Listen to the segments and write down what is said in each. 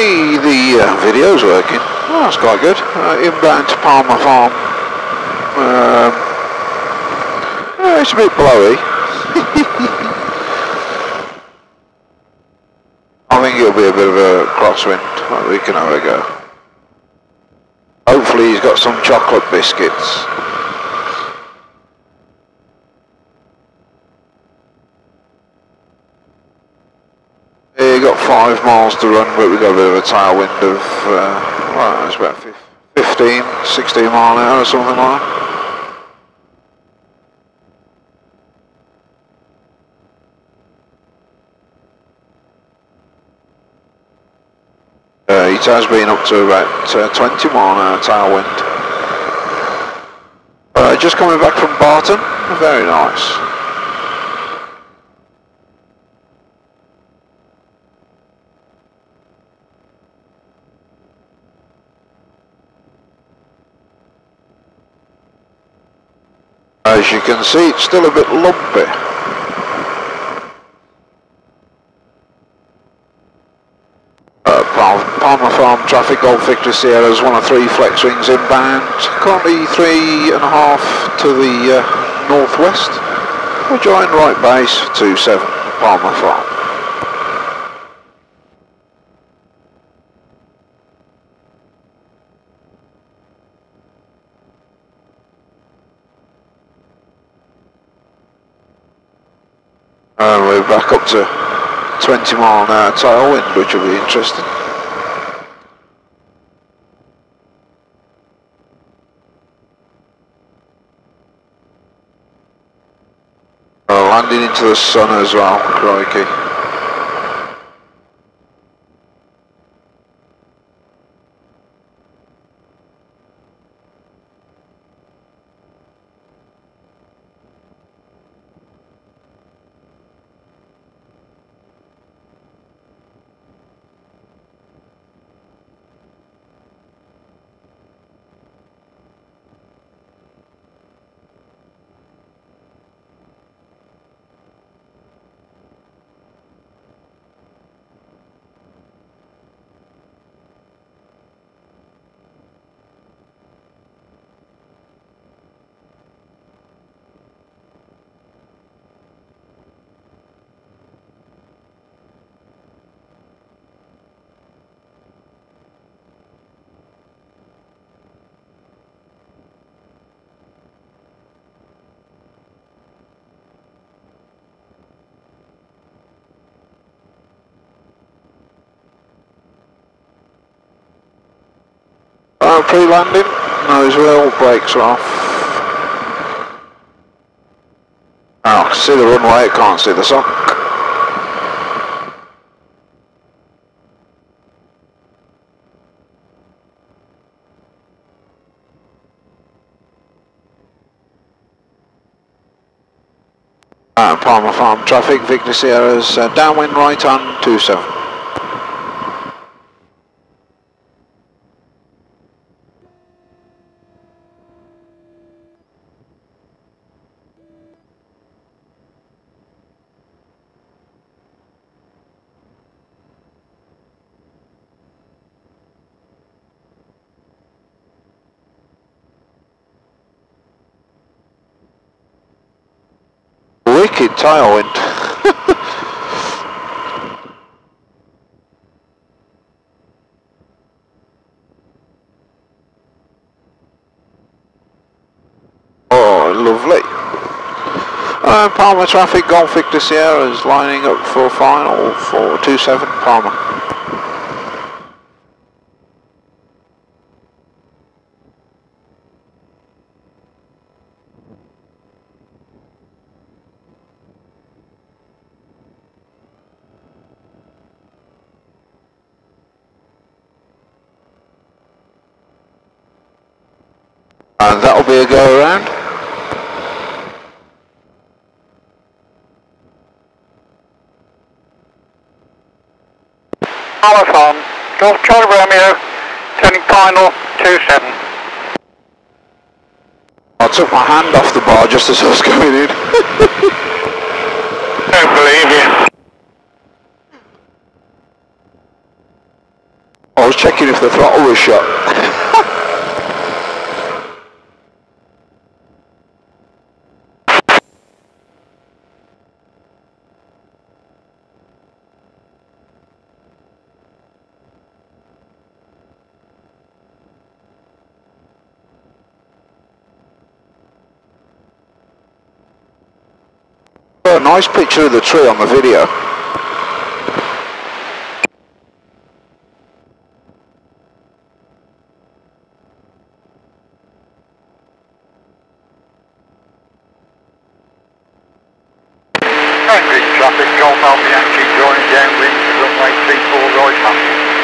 Okay, the uh, video's working. Oh, that's quite good. Uh, inbound to Palmer Farm. Um, yeah, it's a bit blowy. I think it'll be a bit of a crosswind, we can have a go. Hopefully he's got some chocolate biscuits. Yeah, you got five miles to run, but we've got a bit of a tailwind of, uh, well, it's about 15, 16 mile an hour or something like that. Uh, it has been up to about uh, 20 mile an hour tailwind. Uh, just coming back from Barton, very nice. As you can see, it's still a bit lumpy. Uh, Palmer Farm traffic Golf Victor Sierra is one of three flex wings inbound. Currently three and a half to the uh, northwest. We'll join right base 27 Palmer Farm. Back up to 20 mile an hour tailwind, which will be interesting. Landing into the sun as well, crikey. Uh, pre-landing, nose wheel, brakes are off. Oh, I can see the runway, can't see the sock. Uh, Palmer Farm traffic, Victor Sierra's uh, downwind right on 27. Wicked tailwind. oh, lovely. Uh, Palmer traffic, Golf Victor Sierra is lining up for final for 27 Palmer. And that'll be a go around. Farm, Golf Charlie Romeo, turning final 27. I took my hand off the bar just as I was going in. Don't believe you. I was checking if the throttle was shut. Nice picture of the tree on the video. Traffic, Golf Alpha Yankee joining downwind to runway 34 right hand.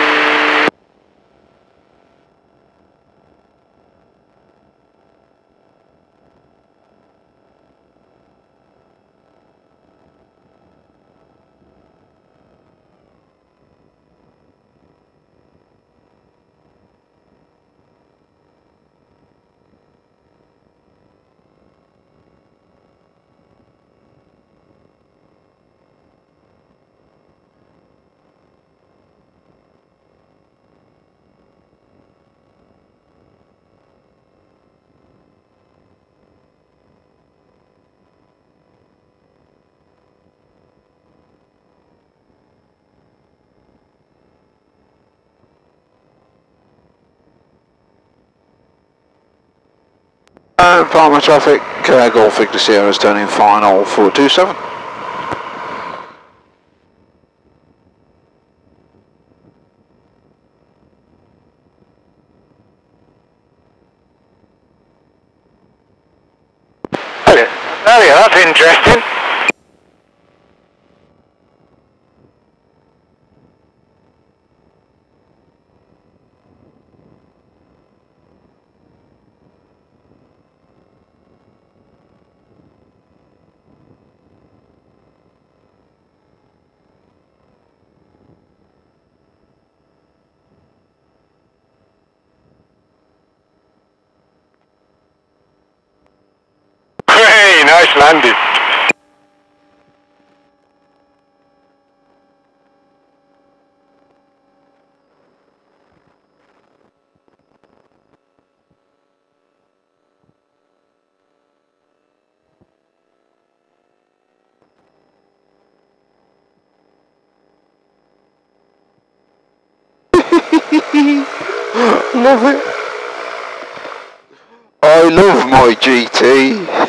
And Palmer traffic, uh, Golf Victor Sierra is turning final 427. Oh yeah, oh that's interesting. Landing. Love it. I love my GT.